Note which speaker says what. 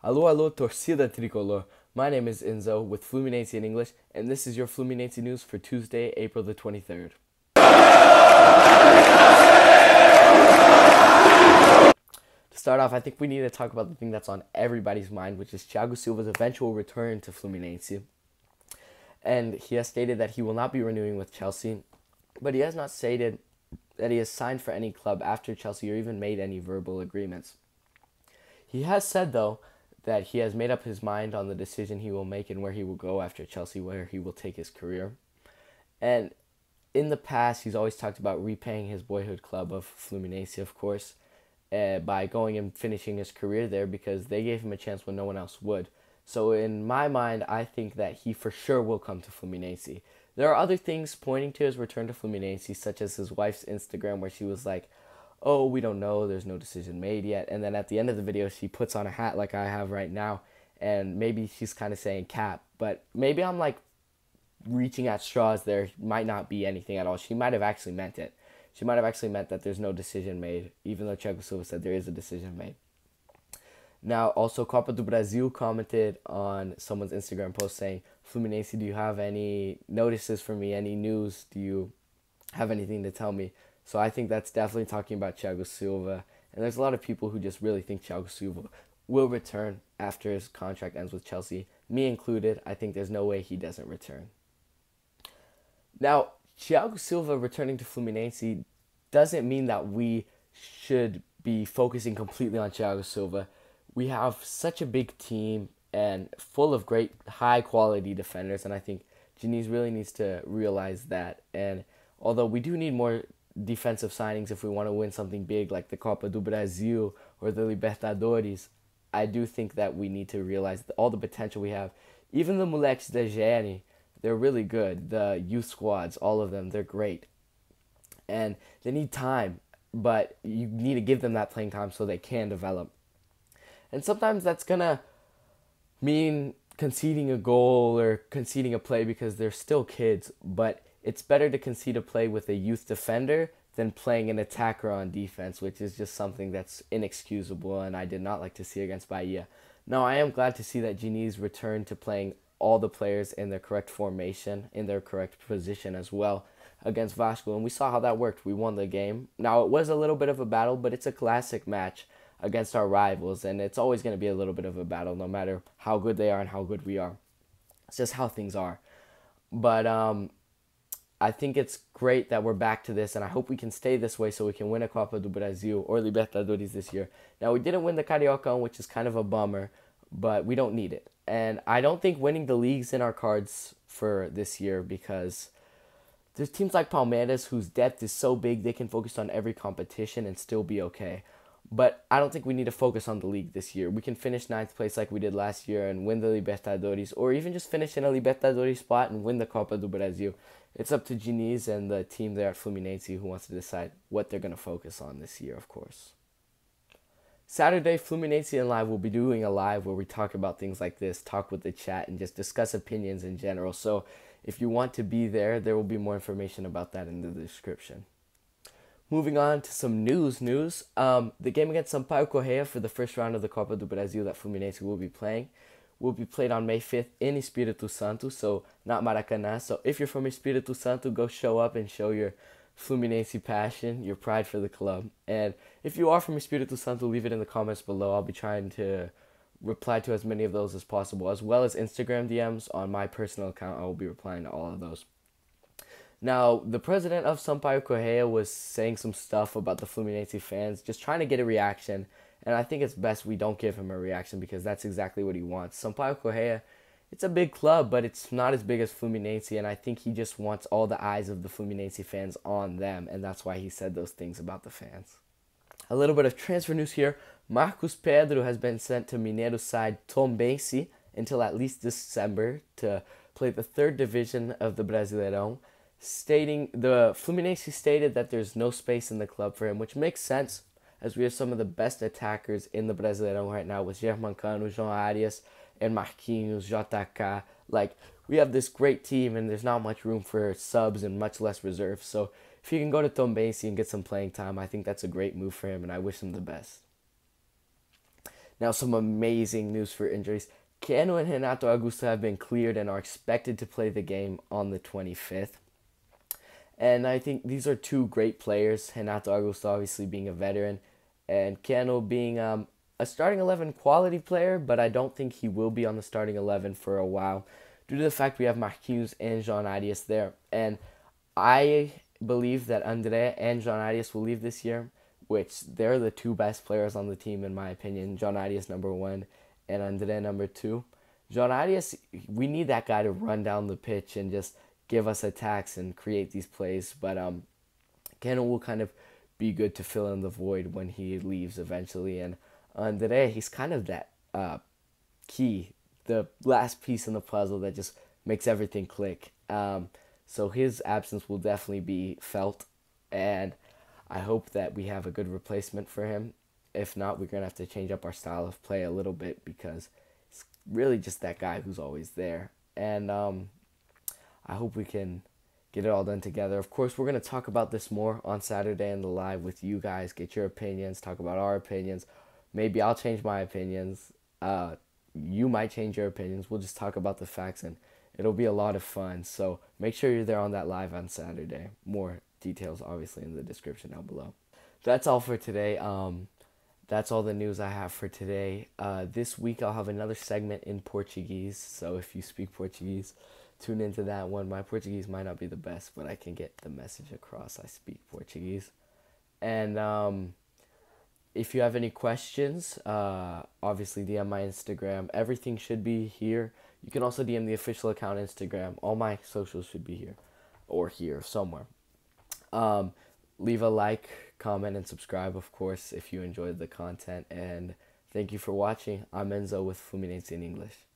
Speaker 1: Alô, alô, torcida tricolor. My name is Enzo with Fluminense in English, and this is your Fluminense news for Tuesday, April the 23rd. To start off, I think we need to talk about the thing that's on everybody's mind, which is Thiago Silva's eventual return to Fluminense. And he has stated that he will not be renewing with Chelsea, but he has not stated that he has signed for any club after Chelsea or even made any verbal agreements. He has said, though, that he has made up his mind on the decision he will make and where he will go after Chelsea, where he will take his career. And in the past, he's always talked about repaying his boyhood club of Fluminense, of course, uh, by going and finishing his career there because they gave him a chance when no one else would. So in my mind, I think that he for sure will come to Fluminense. There are other things pointing to his return to Fluminense, such as his wife's Instagram, where she was like, "Oh, we don't know. There's no decision made yet." And then at the end of the video, she puts on a hat like I have right now, and maybe she's kind of saying cap, but maybe I'm like reaching at straws. There might not be anything at all. She might have actually meant it. She might have actually meant that there's no decision made, even though Thiago Silva said there is a decision made. Now, also, Copa do Brasil commented on someone's Instagram post saying, Fluminense, do you have any notices for me, any news? Do you have anything to tell me? So I think that's definitely talking about Thiago Silva. And there's a lot of people who just really think Thiago Silva will return after his contract ends with Chelsea, me included. I think there's no way he doesn't return. Now, Thiago Silva returning to Fluminense doesn't mean that we should be focusing completely on Thiago Silva. We have such a big team and full of great high quality defenders and I think Diniz really needs to realize that and although we do need more defensive signings if we want to win something big like the Copa do Brasil or the Libertadores, I do think that we need to realize all the potential we have. Even the Moleques de Xerém, they're really good. The youth squads, all of them, they're great. And they need time, but you need to give them that playing time so they can develop. And sometimes that's going to mean conceding a goal or conceding a play because they're still kids, but it's better to concede a play with a youth defender than playing an attacker on defense, which is just something that's inexcusable and I did not like to see against Bahia. Now, I am glad to see that Diniz returned to playing all the players in their correct formation, in their correct position as well against Vasco, and we saw how that worked. We won the game. Now, it was a little bit of a battle, but it's a classic match against our rivals, and it's always going to be a little bit of a battle, no matter how good they are and how good we are. It's just how things are. But um, I think it's great that we're back to this, and I hope we can stay this way so we can win a Copa do Brasil or Libertadores this year. Now, we didn't win the Carioca, which is kind of a bummer, but we don't need it. And I don't think winning the league's in our cards for this year because there's teams like Palmeiras whose depth is so big they can focus on every competition and still be okay. But I don't think we need to focus on the league this year. We can finish ninth place like we did last year and win the Libertadores, or even just finish in a Libertadores spot and win the Copa do Brasil. It's up to Diniz and the team there at Fluminense who wants to decide what they're going to focus on this year, of course. Saturday, Fluminense and Live will be doing a live where we talk about things like this, talk with the chat, and just discuss opinions in general. So if you want to be there, there will be more information about that in the description. Moving on to some news news. Um, the game against Sampaio Correia for the first round of the Copa do Brasil that Fluminense will be playing will be played on May 5th in Espírito Santo, so not Maracanã. So if you're from Espírito Santo, go show up and show your Fluminense passion, your pride for the club. And if you are from Espírito Santo, leave it in the comments below. I'll be trying to reply to as many of those as possible, as well as Instagram DMs on my personal account. I will be replying to all of those. Now, the president of Sampaio Correia was saying some stuff about the Fluminense fans, just trying to get a reaction. And I think it's best we don't give him a reaction because that's exactly what he wants. Sampaio Correia, it's a big club, but it's not as big as Fluminense. And I think he just wants all the eyes of the Fluminense fans on them. And that's why he said those things about the fans. A little bit of transfer news here. Marcos Pedro has been sent to Mineiro side Tombense until at least December to play the third division of the Brasileirão stating the Fluminense stated that there's no space in the club for him, which makes sense as we have some of the best attackers in the Brasileirão right now with Germán Cano, João Arias, and Marquinhos, JK. Like we have this great team and there's not much room for subs and much less reserves. So if he can go to Tombense and get some playing time, I think that's a great move for him and I wish him the best. Now, some amazing news for injuries. Kanu and Renato Augusto have been cleared and are expected to play the game on the 25th. And I think these are two great players. Renato Augusto obviously being a veteran, and Kanu being um, a starting 11 quality player, but I don't think he will be on the starting 11 for a while due to the fact we have Marquinhos and João Arias there. And I believe that Andre and João Arias will leave this year, which they're the two best players on the team, in my opinion. João Arias, number one, and Andre, number two. João Arias, we need that guy to run down the pitch and just give us attacks and create these plays. But um, Cannon will kind of be good to fill in the void when he leaves eventually. And Andre, he's kind of that uh, key, the last piece in the puzzle that just makes everything click. Um, so his absence will definitely be felt, and I hope that we have a good replacement for him. If not, we're gonna have to change up our style of play a little bit because it's really just that guy who's always there. And um, I hope we can get it all done together. Of course, we're gonna talk about this more on Saturday in the live with you guys. Get your opinions, talk about our opinions. Maybe I'll change my opinions. Uh, you might change your opinions. We'll just talk about the facts and It'll be a lot of fun. So make sure you're there on that live on Saturday. More details, obviously, in the description down below. That's all for today. Um, that's all the news I have for today. Uh, this week I'll have another segment in Portuguese. So if you speak Portuguese, tune into that one. My Portuguese might not be the best, but I can get the message across. I speak Portuguese. And um, if you have any questions, uh, obviously DM my Instagram. Everything should be here. You can also DM the official account Instagram. All my socials should be here or here somewhere. Um, leave a like, comment, and subscribe, of course, if you enjoyed the content. And thank you for watching. I'm Enzo with Fluminense in English.